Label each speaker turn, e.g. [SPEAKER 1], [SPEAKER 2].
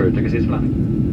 [SPEAKER 1] bird took as his flight.